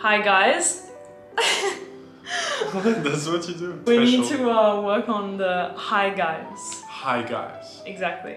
Hi guys. That's what you do. We need to uh, work on the hi guys. Hi guys. Exactly.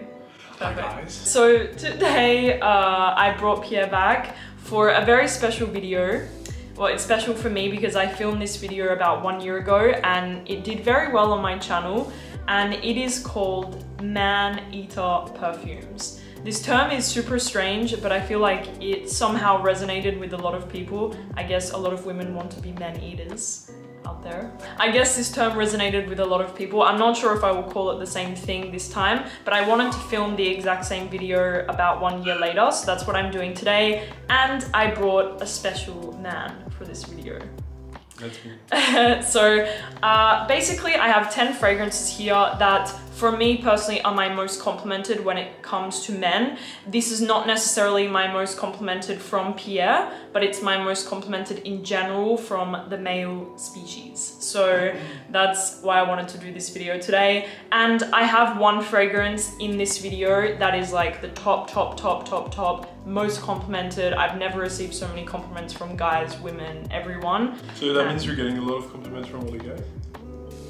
Hi guys. So today uh, I brought Pierre back for a very special video. Well, it's special for me because I filmed this video about one year ago and it did very well on my channel and it is called Man Eater Perfumes. This term is super strange, but I feel like it somehow resonated with a lot of people. I guess a lot of women want to be man eaters out there. I guess this term resonated with a lot of people. I'm not sure if I will call it the same thing this time, but I wanted to film the exact same video about one year later, so that's what I'm doing today. And I brought a special man for this video. That's me. so uh, basically I have 10 fragrances here that for me personally are my most complimented when it comes to men. This is not necessarily my most complimented from Pierre, but it's my most complimented in general from the male species. So that's why I wanted to do this video today. And I have one fragrance in this video that is like the top, top, top, top, top, most complimented. I've never received so many compliments from guys, women, everyone. So that Um, means you're getting a lot of compliments from all the guys?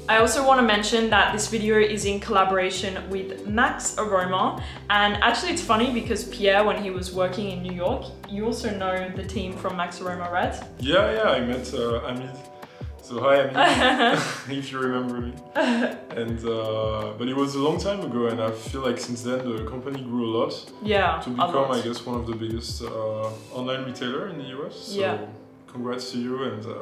I also want to mention that this video is in collaboration with Max Aroma and actually it's funny because Pierre when he was working in New York you also know the team from Max Aroma right? Yeah, yeah, I met uh, Amit. So hi Amit, if you remember me. And uh, but it was a long time ago, and I feel like since then the company grew a lot yeah to become. I guess, one of the biggest uh, online retailer in the US. So Yeah. congrats to you and uh,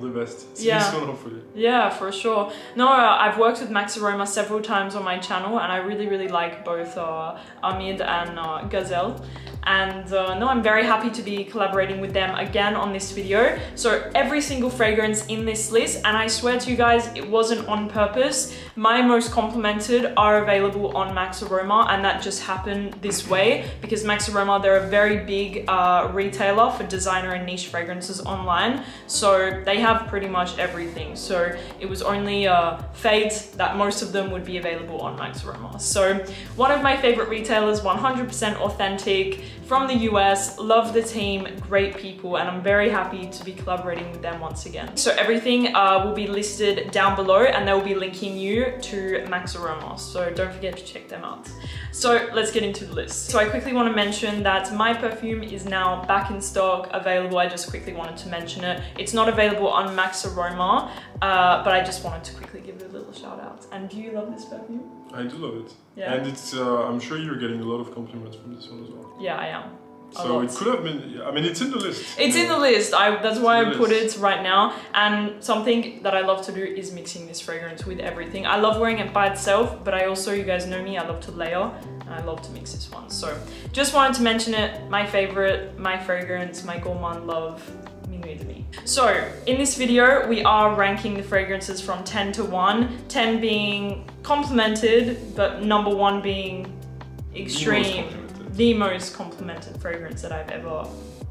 the best. See Yeah. you soon, hopefully. Yeah, for sure. No, uh, I've worked with Max Aroma several times on my channel and I really, really like both uh, Amit and uh, Gazelle. And uh, no, I'm very happy to be collaborating with them again on this video. So every single fragrance in this list, and I swear to you guys, it wasn't on purpose. My most complimented are available on Max Aroma and that just happened this way because Max Aroma, they're a very big uh, retailer for designer and niche fragrances online. So they have pretty much everything. So it was only uh, fate that most of them would be available on Max Aroma. So one of my favorite retailers, 100% authentic from the US, love the team, great people, and I'm very happy to be collaborating with them once again. So everything uh, will be listed down below and they'll be linking you to Max Aroma. So don't forget to check them out. So let's get into the list. So I quickly want to mention that my perfume is now back in stock, available. I just quickly wanted to mention it. It's not available on Max Aroma, uh, but I just wanted to quickly give it a little shout out. And do you love this perfume? I do love it. Yeah. And it's, uh, I'm sure you're getting a lot of compliments from this one as well. Yeah, I am. A So lot. it could have been, I mean, it's in the list. It's in the list. I that's why I put list. it right now. And something that I love to do is mixing this fragrance with everything. I love wearing it by itself, but I also, you guys know me, I love to layer and I love to mix this one. So just wanted to mention it. My favorite, my fragrance, my gourmand love. Mi. So in this video, we are ranking the fragrances from 10 to 1. 10 being complimented, but number one being extreme, the most complimented fragrance that I've ever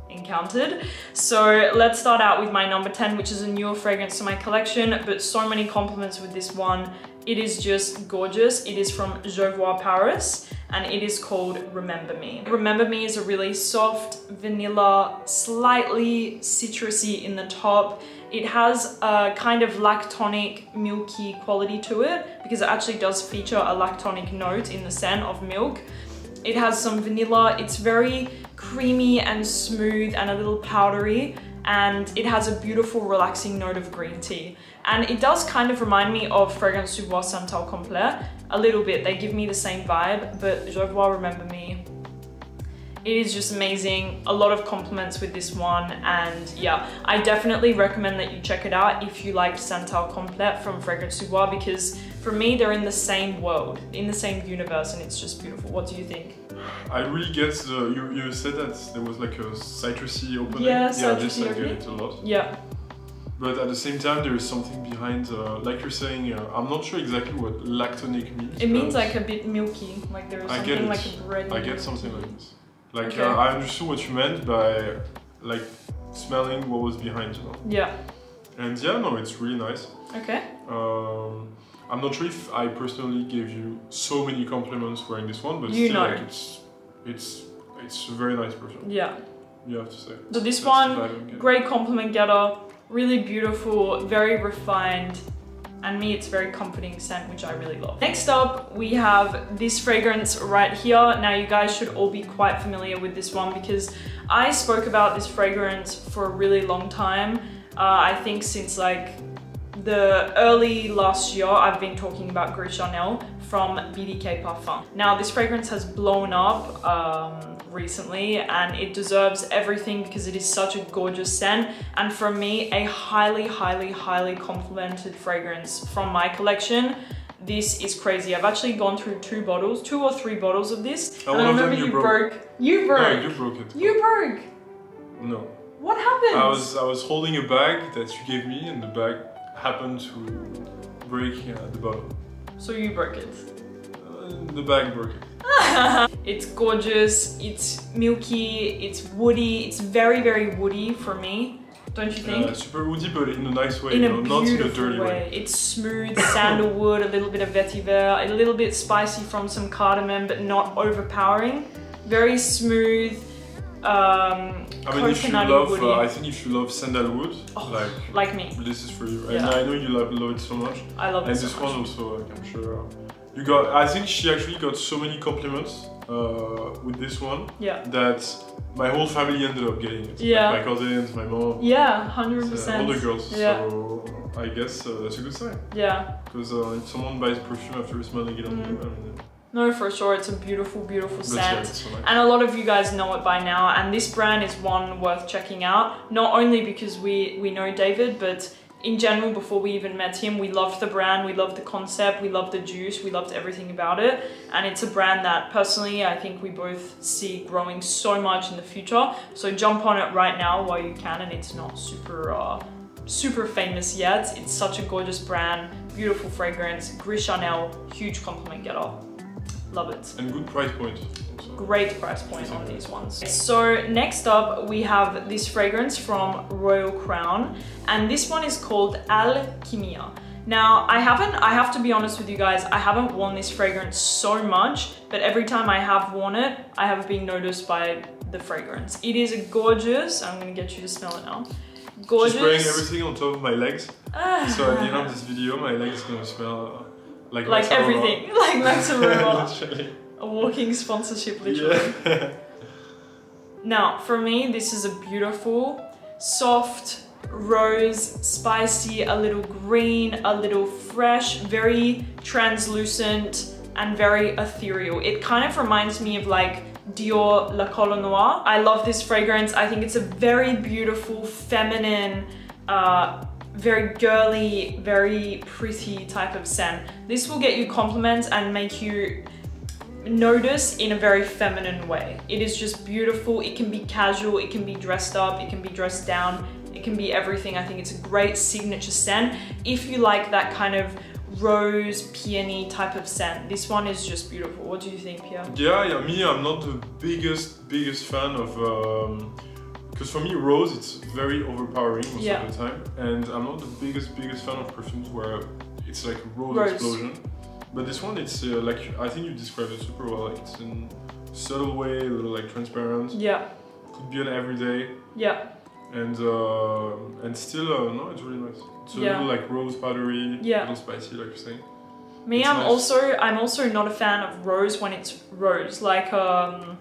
encountered. So let's start out with my number 10, which is a newer fragrance to my collection, but so many compliments with this one. It is just gorgeous. It is from Jovoy Paris and it is called Remember Me. Remember Me is a really soft, vanilla, slightly citrusy in the top. It has a kind of lactonic, milky quality to it because it actually does feature a lactonic note in the scent of milk. It has some vanilla, it's very creamy and smooth and a little powdery and it has a beautiful relaxing note of green tea. And it does kind of remind me of Fragrance du Bois Santal Complet, a little bit. They give me the same vibe, but Jovoy Remember Me it is just amazing. A lot of compliments with this one. And yeah, I definitely recommend that you check it out if you liked Santal Complet from Fragrance du Bois because for me, they're in the same world, in the same universe, and it's just beautiful. What do you think? I really get the, you, you said that there was like a citrusy opening. Yeah, yeah this citrusy I get it a lot. Yeah, But at the same time, there is something behind, uh, like you're saying, uh, I'm not sure exactly what lactonic means. it means like a bit milky, like there's I get something like a bread. I get something like this. Like, Okay. uh, I understood what you meant by, like, smelling what was behind, you know? Yeah, And yeah, no, it's really nice. okay. Um, I'm not sure if I personally gave you so many compliments wearing this one, but You still, know. like, it's, it's, it's a very nice perfume. Yeah. you have to say. So this That's one, the vibe I'm getting. great compliment getter, really beautiful, very refined, and me it's very comforting scent which I really love. Next up we have this fragrance right here. Now you guys should all be quite familiar with this one because I spoke about this fragrance for a really long time. Uh, I think since like the early last year I've been talking about Gris Charnel from BDK Parfum. Now this fragrance has blown up um, recently and it deserves everything because it is such a gorgeous scent and for me a highly highly highly complimented fragrance from my collection this is crazy i've actually gone through two bottles two or three bottles of this Oh, and i one of them remember you you broke. broke you broke No, you broke it. you broke No. what happened I was I was holding a bag that you gave me, and the bag happened to break uh, the bottle. so you broke it Uh, the bag broke it. it's gorgeous it's milky it's woody it's very very woody for me don't you think Uh, super woody, but in a nice way, in you a know, not in a dirty way. way. It's smooth, sandalwood, a little bit of vetiver, a little bit spicy from some cardamom, but not overpowering. Very smooth, um, I mean, if you love, uh, I think if you love sandalwood, Oh, like like me. this is for you. And Yeah. I know you love, love it so much. I love And this this so one also, like, I'm sure. Uh, you got. I think she actually got so many compliments uh, with this one Yeah, that my whole family ended up getting it. Yeah. Like my cousins, my mom, yeah, hundred uh, all percent. the girls. Yeah. So I guess uh, that's a good sign. Yeah, Because uh, if someone buys perfume after smelling it on Mm. you, I mean, no, for sure, it's a beautiful, beautiful scent. it's so nice. And a lot of you guys know it by now, and this brand is one worth checking out. Not only because we, we know David, but in general, before we even met him, we loved the brand, we loved the concept, we loved the juice, we loved everything about it. And it's a brand that personally, I think we both see growing so much in the future. So jump on it right now while you can, and it's not super, uh, super famous yet. It's such a gorgeous brand, beautiful fragrance, Gris Charnel, huge compliment getter. Love it And good price point. Also. great price point on these ones. So next up we have this fragrance from Royal Crown and this one is called Al Kimya. Now I haven't, I have to be honest with you guys, I haven't worn this fragrance so much, but every time I have worn it, I have been noticed by the fragrance. It is a gorgeous, I'm gonna get you to smell it now. Gorgeous. She's spraying everything on top of my legs. So at the end of this video, my legs gonna smell like like everything, like Max a walking sponsorship literally. Yeah. Now, for me, this is a beautiful, soft, rose, spicy, a little green, a little fresh, very translucent, and very ethereal. It kind of reminds me of like Dior La Colle Noire. I love this fragrance. I think it's a very beautiful, feminine, uh, very girly, very pretty type of scent. This will get you compliments and make you notice in a very feminine way. It is just beautiful. It can be casual, it can be dressed up, it can be dressed down, it can be everything. I think it's a great signature scent. If you like that kind of rose, peony type of scent, this one is just beautiful. What do you think, Pierre? Yeah, yeah, me, I'm not the biggest, biggest fan of. Um, Because for me, rose, it's very overpowering most Yeah. of the time. And I'm not the biggest, biggest fan of perfumes where it's like a rose, Rose. explosion. But this one, it's uh, like, I think you described it super well. It's in a subtle way, a little like transparent. Yeah, Could be an everyday. yeah, And uh, and still, uh, no, it's really nice. It's a Yeah. little like rose powdery, Yeah. a little spicy, like you're saying. Me, It's I'm nice. also I'm also not a fan of rose when it's rose. Like um,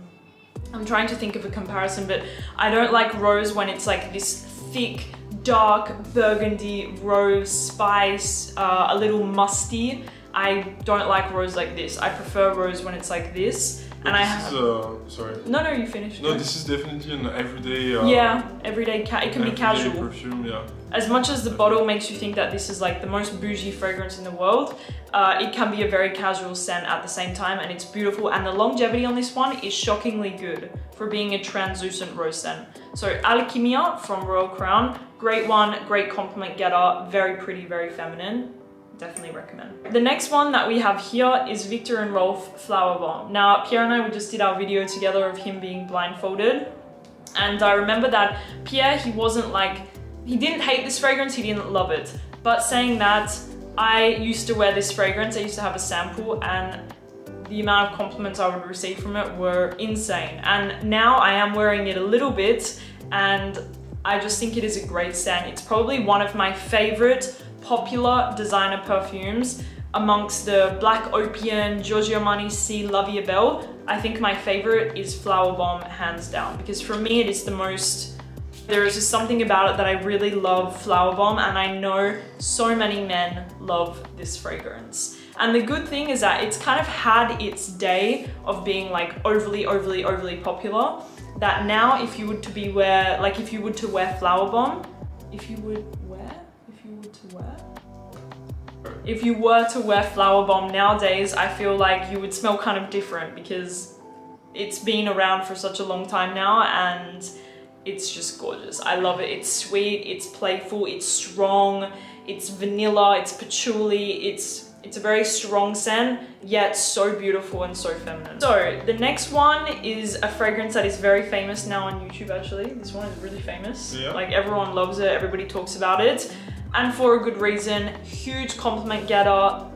I'm trying to think of a comparison, but I don't like rose when it's like this thick, dark burgundy rose spice, uh, a little musty. I don't like rose like this. I prefer rose when it's like this. And I have is, uh, sorry. no, no, you finished. No, this is definitely an everyday. Uh, yeah, everyday. Ca- it can be casual. perfume, yeah. As much as the bottle makes you think that this is like the most bougie fragrance in the world, uh, it can be a very casual scent at the same time and it's beautiful and the longevity on this one is shockingly good for being a translucent rose scent. So Al Kimya from Royal Crown, great one, great compliment getter, very pretty, very feminine. Definitely recommend. The next one that we have here is Victor and Rolf Flower Bomb. Now, Pierre and I, we just did our video together of him being blindfolded. And I remember that Pierre, he wasn't like, he didn't hate this fragrance, he didn't love it. But saying that, I used to wear this fragrance, I used to have a sample and the amount of compliments I would receive from it were insane. And now I am wearing it a little bit and I just think it is a great scent. It's probably one of my favorite popular designer perfumes amongst the Black Opium, Giorgio Armani Est Belle. I think my favorite is Flower Bomb, hands down, because for me it is the most, there is just something about it that I really love Flower Bomb and I know so many men love this fragrance. And the good thing is that it's kind of had its day of being like overly, overly, overly popular. That now if you would to be wear, like if you would to wear Flower Bomb, if you would you would to wear, if you were to wear Flower Bomb nowadays, I feel like you would smell kind of different because it's been around for such a long time now and it's just gorgeous. I love it. It's sweet, it's playful, it's strong, it's vanilla, it's patchouli, it's it's a very strong scent, yet so beautiful and so feminine. So the next one is a fragrance that is very famous now on YouTube actually. This one is really famous. Yeah. Like everyone loves it, everybody talks about it. And for a good reason, huge compliment getter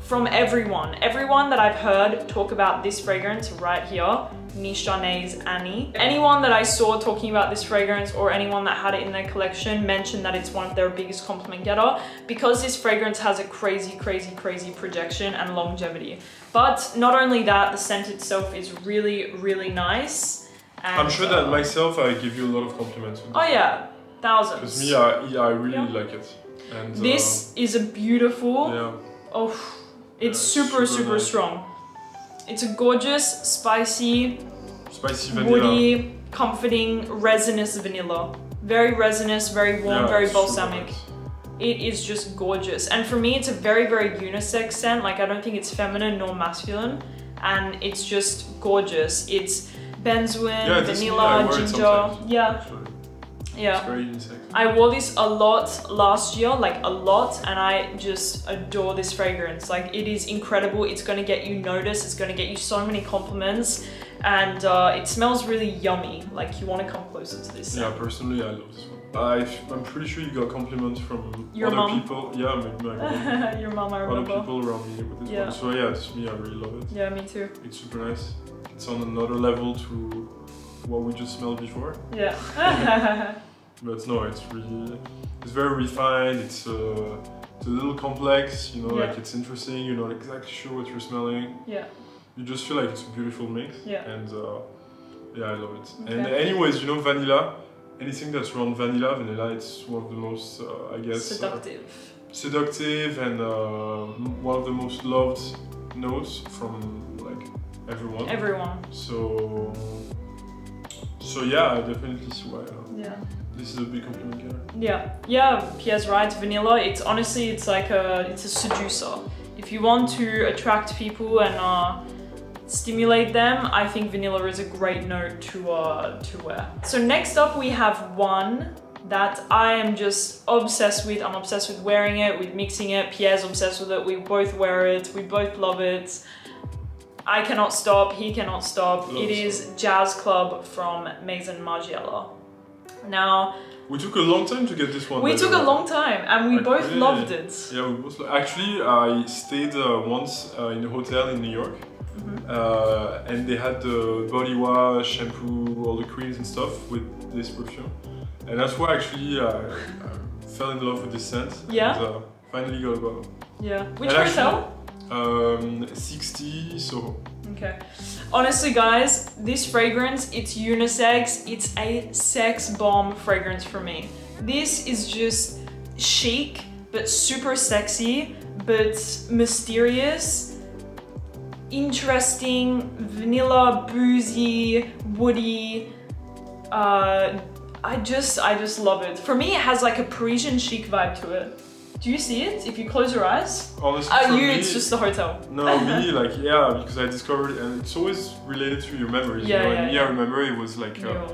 from everyone. Everyone that I've heard talk about this fragrance right here, Nishane's Ani. Anyone that I saw talking about this fragrance or anyone that had it in their collection mentioned that it's one of their biggest compliment getter because this fragrance has a crazy, crazy, crazy projection and longevity. But not only that, the scent itself is really, really nice. And, I'm sure that uh, myself I give you a lot of compliments. Oh yeah, thousands. Because me, I, yeah, I really Yeah. like it. And uh, This is a beautiful, yeah, oh, it's Yeah, super, super super nice. strong. It's a gorgeous, spicy, spicy vanilla. woody, comforting, resinous vanilla. Very resinous, very warm, Yeah, very balsamic. nice. It is just gorgeous. And for me, it's a very, very unisex scent. Like, I don't think it's feminine nor masculine. And it's just gorgeous. It's benzoin, Yeah, this me, I vanilla, ginger. Yeah, Actually, yeah. it's. I wore this a lot last year, like a lot, and I just adore this fragrance. Like it is incredible. It's gonna get you noticed. It's gonna get you so many compliments, and uh, it smells really yummy. Like you want to come closer to this. Yeah, personally, I love this one. I, I'm pretty sure you got compliments from Your other mom? people. Yeah, maybe my mom. Your mom, I other people around me with this Yeah. one. So yeah, to me, I really love it. Yeah, me too. It's super nice. It's on another level to what we just smelled before. Yeah. But no, it's really, it's very refined. It's, uh, it's a little complex. You know, Yeah. like it's interesting. You're not exactly sure what you're smelling. yeah. You just feel like it's a beautiful mix. Yeah. And uh, yeah, I love it. Okay. And anyways, you know, vanilla. Anything that's around vanilla, vanilla, it's one of the most, uh, I guess, uh, Seductive. seductive and uh, one of the most loved notes from like everyone. Everyone. So, so yeah, I definitely see why uh, Yeah. this is a big compliment. getter. Yeah, yeah, Pierre's right. Vanilla, it's honestly, it's like a, it's a seducer. If you want to attract people and uh, stimulate them, I think vanilla is a great note to uh, to wear. So next up, we have one that I am just obsessed with. I'm obsessed with wearing it, with mixing it. Pierre's obsessed with it. We both wear it. We both love it. I cannot stop. He cannot stop. Love it is Jazz Club from Maison Margiela. Now, We took a long time to get this one. we took a long time and we both really? loved it. Yeah, we both. Actually, I stayed uh, once uh, in a hotel in New York, Mhm. uh, and they had the body wash, shampoo, all the creams and stuff with this perfume, and that's why actually I, I fell in love with this scent. Yeah? And, uh, finally got a bottle. Yeah. Which hotel? Um, 60 so Okay. Honestly, guys, this fragrance, it's unisex. It's a sex bomb fragrance for me. This is just chic, but super sexy, but mysterious, interesting, vanilla, boozy, woody. Uh, I just, I just love it. For me, it has like a Parisian chic vibe to it. Do you see it? If you close your eyes? Honestly, Oh, for you, me, it's just the hotel. No, me, like, yeah, because I discovered, and it's always related to your memories. Yeah, you know? yeah, and yeah. I remember it was like uh,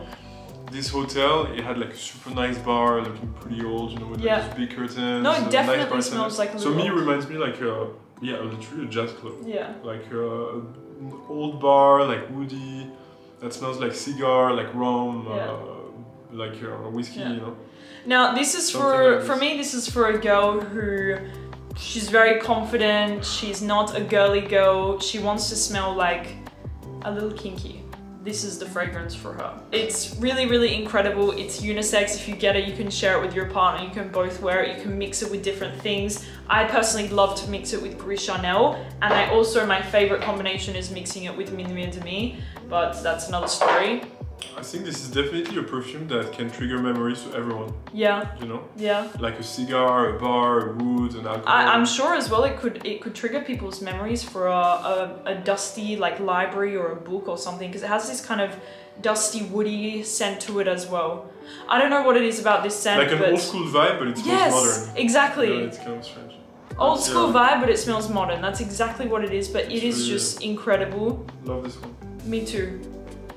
this hotel. It had like a super nice bar, looking pretty old, you know, with Yeah. like, big curtains. No, it nice definitely bartender. smells like So me old. reminds me like, uh, yeah, literally a jazz club, Yeah. like uh, an old bar, like woody, that smells like cigar, like rum, Yeah. uh, like uh, whiskey, Yeah. you know. Now, this is Something for like for this. me. This is for a girl who she's very confident. She's not a girly girl. She wants to smell like a little kinky. This is the fragrance for her. It's really, really incredible. It's unisex. If you get it, you can share it with your partner. You can both wear it. You can mix it with different things. I personally love to mix it with Gris Charnel. And I also, my favorite combination is mixing it with Minuit Demi, but that's another story. I think this is definitely a perfume that can trigger memories to everyone. Yeah, You know, yeah. like a cigar, a bar, a wood, an alcohol. I, I'm sure as well it could it could trigger people's memories for a, a, a dusty like library or a book or something because it has this kind of dusty woody scent to it as well. I don't know what it is about this scent, like an but old school vibe, but it smells yes, modern. exactly. Yeah, it's kind of strange. Old Yeah. school vibe, but it smells modern. That's exactly what it is. But it It's really- just incredible. Love this one. Me too.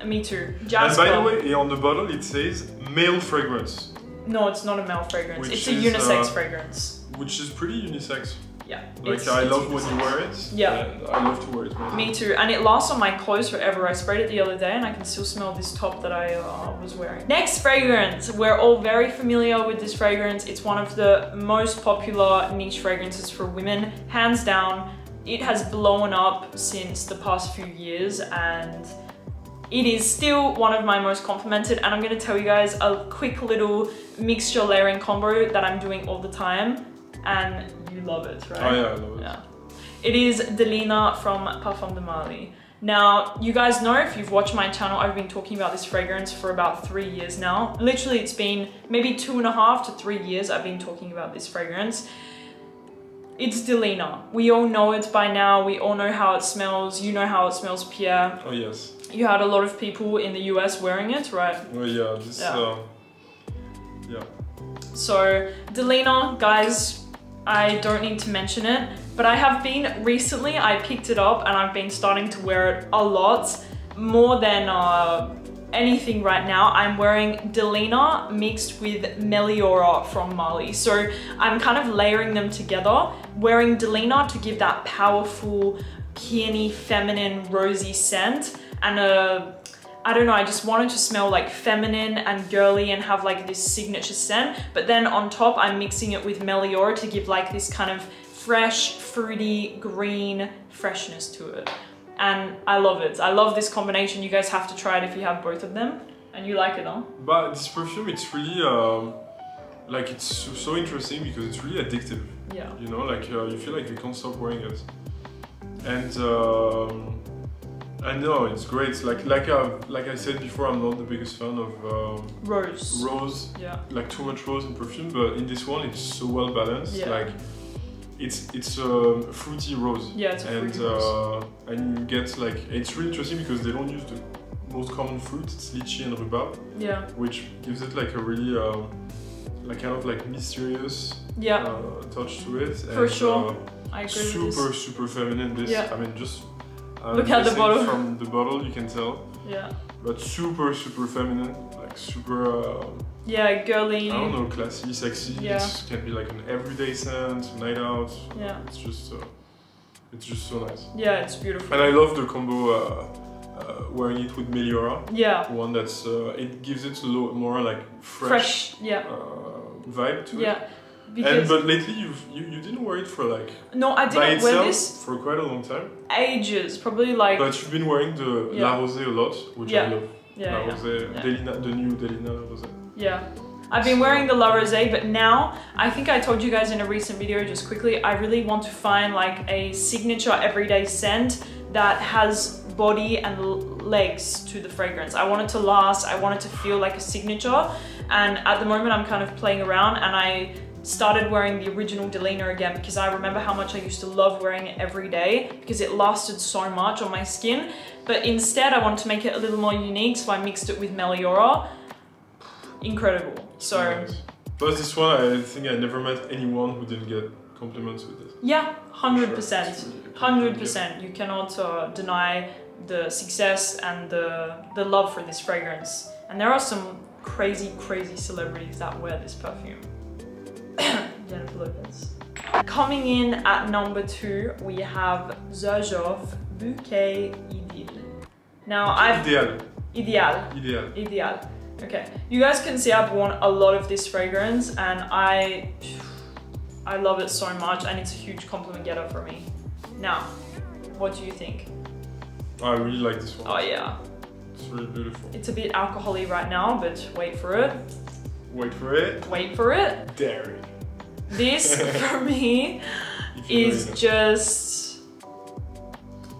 Me too. And by the way, on the bottle it says male fragrance, no, it's not a male fragrance. Which it's a is, unisex uh, fragrance. which is pretty unisex. Yeah. Like it's- I it's love when you wear it. Yeah. I love to wear it. myself. Me too, and it lasts on my clothes forever. I sprayed it the other day and I can still smell this top that I uh, was wearing. Next fragrance. We're all very familiar with this fragrance. It's one of the most popular niche fragrances for women, hands down. It has blown up since the past few years and it is still one of my most complimented and I'm gonna tell you guys a quick little mixture layering combo that I'm doing all the time and you love it, right? Oh yeah, I love it. Yeah. It is Delina from Parfums de Marly. Now, you guys know if you've watched my channel, I've been talking about this fragrance for about three years now. Literally, it's been maybe two and a half to three years I've been talking about this fragrance. It's Delina. We all know it by now. We all know how it smells. You know how it smells, Pierre. Oh yes. You had a lot of people in the US wearing it, right? Oh yeah. This. Yeah. Uh, yeah. So, Delina, guys, I don't need to mention it, but I have been recently, I picked it up and I've been starting to wear it a lot, more than uh, anything right now. I'm wearing Delina mixed with Meliora from Marly. So I'm kind of layering them together, wearing Delina to give that powerful, peony, feminine, rosy scent and a I don't know, I just wanted to smell like feminine and girly and have like this signature scent. But then on top, I'm mixing it with Meliora to give like this kind of fresh, fruity, green freshness to it. And I love it. I love this combination. You guys have to try it if you have both of them. And you like it, huh? But this perfume, it's really um, like it's so, so interesting because it's really addictive. Yeah. You know, like uh, you feel like you can't stop wearing it. And um, I know it's great. Like like I like I said before, I'm not the biggest fan of um, Rose. rose, Yeah. like too much rose in perfume. But in this one, it's so well balanced. Yeah. Like it's it's um, fruity rose. Yeah, it's a and fruity rose. uh, and you get like it's really interesting because they don't use the most common fruit. It's lychee and rhubarb, Yeah. which gives it like a really um, like kind of like mysterious Yeah. uh, touch to it. For and, sure. uh, I agree super super feminine. This Yeah. I mean just. Look at the bottle. From the bottle, you can tell, Yeah. but super super feminine, like super. Um, Yeah, girly. I don't know, classy, sexy. Yeah. It can be like an everyday scent, night out. Yeah. It's just, uh, it's just so nice. Yeah, it's beautiful. And I love the combo uh, uh, wearing it with Meliora. Yeah. One that's uh, it gives it a little more like fresh, Fresh. Yeah. Uh, vibe to it. Yeah. And but lately you've, you you didn't wear it for like no, I didn't itself wear this for quite a long time. ages. Probably like But you've been wearing the Yeah. La Rosée a lot, which Yeah. I love. yeah, La. Rosée, yeah. Delina, the new Delina La Rosée. Yeah. I've been wearing the La Rosée, but now I think I told you guys in a recent video just quickly, I really want to find like a signature everyday scent that has body and legs to the fragrance. I want it to last, I want it to feel like a signature. And at the moment I'm kind of playing around and I started wearing the original Delina again because I remember how much I used to love wearing it every day because it lasted so much on my skin. But instead I wanted to make it a little more unique, so I mixed it with Meliora. Incredible. So. Plus this one, I think I never met anyone who didn't get compliments with it. yeah, hundred percent, It's hundred percent. You cannot uh, deny the success and the the love for this fragrance. And there are some crazy, crazy celebrities that wear this perfume. Jennifer Lopez. Coming in at number two, we have Xerjoff Bouquet Ideale. Now I've Ideal. Ideal. Ideal. Ideal. Okay, you guys can see I've worn a lot of this fragrance and I I love it so much and it's a huge compliment getter for me. Now, what do you think? I really like this one. Oh yeah, It's really beautiful. it's a bit alcoholy right now, but wait for it. Wait for it. Wait for it. Dairy. This for me If you know, is know. just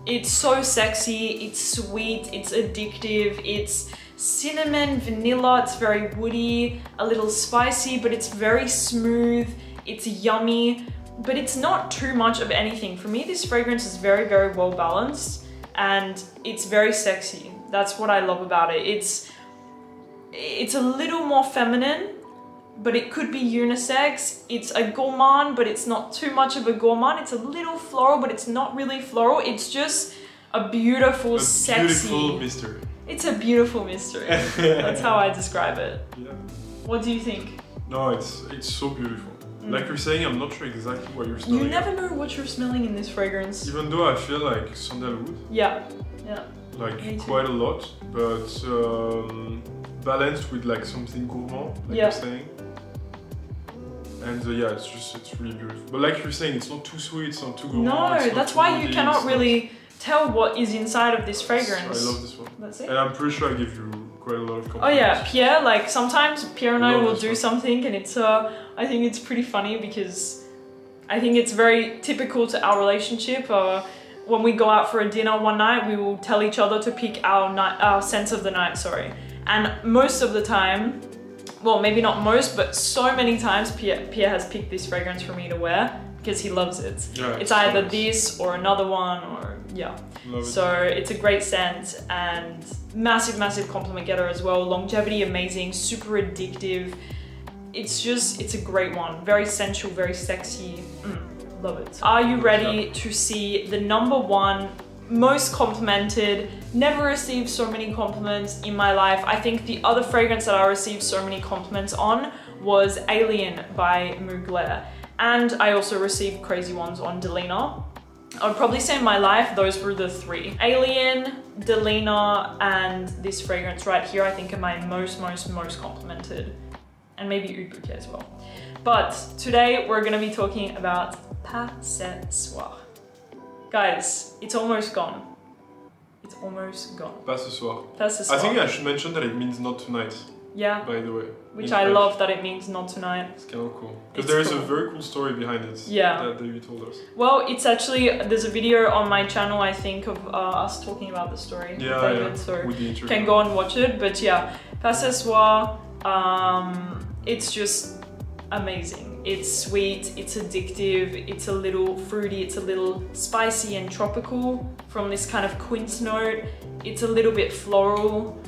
it's so sexy it's sweet it's addictive it's cinnamon vanilla it's very woody a little spicy but it's very smooth it's yummy but it's not too much of anything for me this fragrance is very very well balanced and it's very sexy that's what i love about it it's it's a little more feminine but it could be unisex. It's a gourmand, but it's not too much of a gourmand. It's a little floral, but it's not really floral. It's just a beautiful, A sexy. beautiful mystery. It's a beautiful mystery. That's how I describe it. Yeah. What do you think? No, it's it's so beautiful. Mm. Like you're saying, I'm not sure exactly what you're smelling. You never know what you're smelling in this fragrance. Even though I feel like sandalwood, Yeah, yeah. like quite a lot, but um, balanced with like something gourmand, like Yeah. you're saying. And uh, yeah, it's just it's really beautiful. But like you're saying, it's not too sweet, it's not too gourmand. No, that's why you cannot it's not- really tell what is inside of this fragrance. I love this one, That's it. and I'm pretty sure I give you quite a lot of compliments. Oh yeah, Pierre. Like sometimes Pierre and I Love will do one. something, and it's uh, I think it's pretty funny because I think it's very typical to our relationship. Uh, when we go out for a dinner one night, we will tell each other to pick our night, our sense of the night. Sorry, and most of the time, well, maybe not most, but so many times, Pierre, Pierre has picked this fragrance for me to wear because he loves it. Yeah, It's so either nice. this or another one, or yeah. Love it. So it's a great scent and massive, massive compliment getter as well. Longevity amazing, super addictive. It's just, it's a great one. Very sensual, very sexy. Mm, love it. Are you ready to see the number one most complimented, never received so many compliments in my life. I think the other fragrance that I received so many compliments on was Alien by Mugler. And I also received crazy ones on Delina. I would probably say in my life, those were the three. Alien, Delina, and this fragrance right here, I think are my most, most, most complimented. And maybe Oud as well. But today we're gonna be talking about Pas Soir. Guys, it's almost gone. It's almost gone. Pas ce soir. Pas Ce soir. I think I should mention that it means not tonight, yeah, by the way. which I French. love that it means not tonight. It's kind of cool. Because there is cool. a very cool story behind it. Yeah. That, that you told us. Well, it's actually, there's a video on my channel, I think, of uh, us talking about the story. Yeah, David, yeah. So With the can go and watch it. But yeah, Pas Ce Soir, um, it's just amazing. It's sweet, it's addictive, it's a little fruity, it's a little spicy and tropical from this kind of quince note. It's a little bit floral.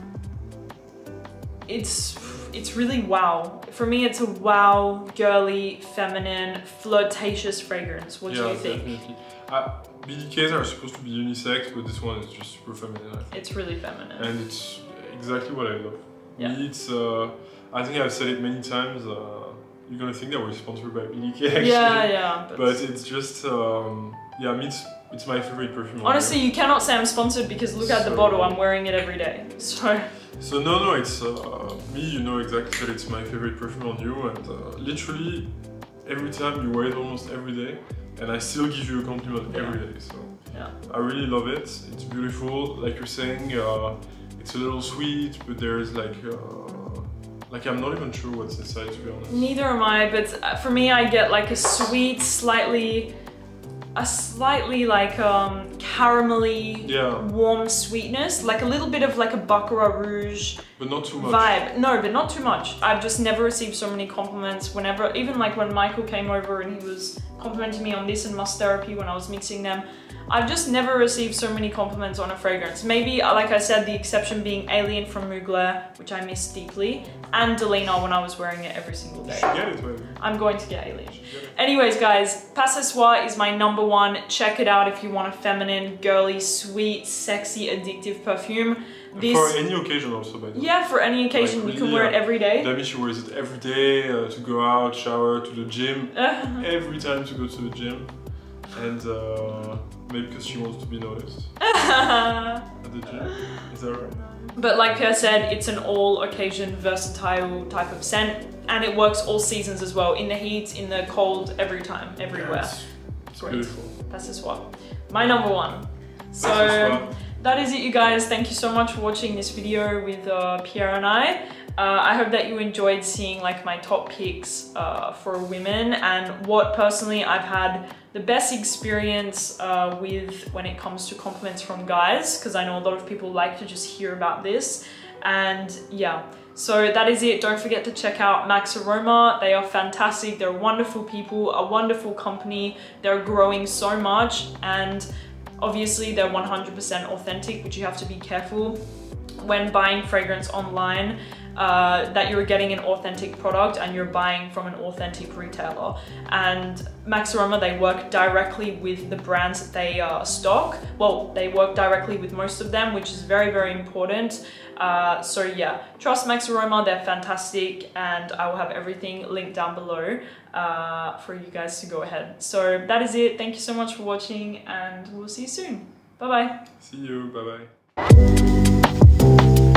It's it's really wow. For me, it's a wow, girly, feminine, flirtatious fragrance. What do you think? definitely. Uh, BDKs are supposed to be unisex, but this one is just super feminine. It's really feminine. And it's exactly what I love. Yeah. It's. Uh, I think I've said it many times. Uh, you're gonna think that we're sponsored by BDK. Actually. yeah, yeah. But, But it's just. Um, yeah, me, it's, it's my favorite perfume. honestly, you cannot say I'm sponsored because look at the bottle. I'm wearing it every day. So So no, no, it's uh, me. You know exactly that it's my favorite perfume on you, and uh, literally every time you wear it almost every day, and I still give you a compliment every day. So Yeah. I really love it. It's beautiful, like you're saying. Uh, it's a little sweet, but there's like, uh, like I'm not even sure what's inside to be honest. neither am I. But uh, for me, I get like a sweet, slightly, a slightly like um caramelly. Yeah, Warm sweetness, like a little bit of like a Baccarat Rouge but not too much. vibe. No, but not too much. I've just never received so many compliments. Whenever, even like when Michael came over and he was complimenting me on this and Must Therapy when I was mixing them, I've just never received so many compliments on a fragrance. Maybe, uh, like I said, the exception being Alien from Mugler, which I miss deeply, and Delina when I was wearing it every single day. it. I'm going to get Alien. Get. Anyways, guys, Pas Ce Soir is my number one. Check it out if you want a feminine, girly, sweet, sexy, addictive perfume. This, For any occasion, also by the way. yeah, for any occasion, Like you can really, wear it uh, every day. Demi, she wears it every day uh, to go out, shower, to the gym. Uh, Every time to go to the gym. And uh, maybe because she wants to be noticed at the gym. Is that right? But like Pierre said, it's an all occasion versatile type of scent and it works all seasons as well. In the heat, in the cold, every time, everywhere. Yeah, it's, it's Great. beautiful. That's just what. My number one. So that is it you guys. Thank you so much for watching this video with uh, Pierre and I. Uh, I hope that you enjoyed seeing like my top picks uh, for women and what personally I've had the best experience uh, with when it comes to compliments from guys because I know a lot of people like to just hear about this. And yeah. So that is it. Don't forget to check out Max Aroma. They are fantastic. They're wonderful people a wonderful company. They're growing so much. And obviously they're 100% authentic but you have to be careful when buying fragrance online uh, that you're getting an authentic product and you're buying from an authentic retailer. And Max Aroma, they work directly with the brands that they uh, stock. Well, they work directly with most of them, which is very, very important. Uh, so yeah, trust Max Aroma, they're fantastic and I will have everything linked down below uh, for you guys to go ahead. So that is it. Thank you so much for watching and we'll see you soon. Bye-bye. See you. Bye bye.